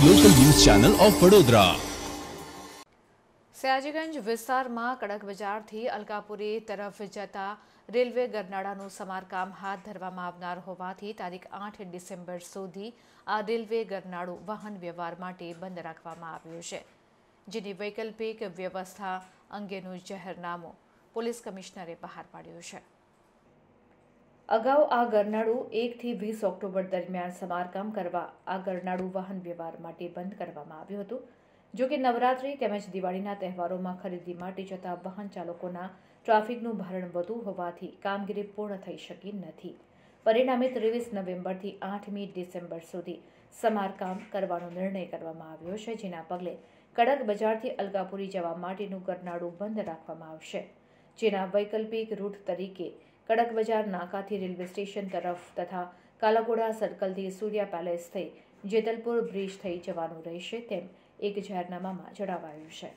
Of Vadodara. Sayajiganj વિસ્તારમાં કડક બજારથી અલકાપુરી તરફ જતા રેલવે ગરનાળાનું સમારકામ હાથ ધરવામાં આવનાર હોવાથી તારીખ આઠ ડિસેમ્બર સુધી આ રેલવે ગરનાળું વાહન વ્યવહાર માટે બંધ રાખવામાં આવ્યું છે, જેની વૈકલ્પિક વ્યવસ્થા અંગેનું જાહેરનામું પોલીસ કમિશનરે બહાર પાડ્યું છે. અગાઉ આ ગરનાળું એકથી વીસ ઓક્ટોબર દરમિયાન સમારકામ કરવા આ ગરનાળું વાહન વ્યવહાર માટે બંધ કરવામાં આવ્યું હતું. જો કે નવરાત્રી તેમજ દિવાળીના તહેવારોમાં ખરીદી માટે જતા વાહન ચાલકોના ટ્રાફિકનું ભારણ વધુ હોવાથી કામગીરી પૂર્ણ થઈ શકી નથી. પરિણામે ત્રેવીસ નવેમ્બરથી આઠમી ડિસેમ્બર સુધી સમારકામ કરવાનો નિર્ણય કરવામાં આવ્યો છે, જેના પગલે કડક બજારથી અલકાપુરી જવા માટેનું ગરનાળું બંધ રાખવામાં આવશે. જેના વૈકલ્પિક રૂટ તરીકે કડક બજાર નાકાથી રેલવે સ્ટેશન તરફ તથા કાલાઘોડા સર્કલથી સૂર્યા પેલેસ થઈ જેતલપુર બ્રિજ થઈ જવાનું રહેશે તેમ એક જાહેરનામામાં જણાવાયું છે.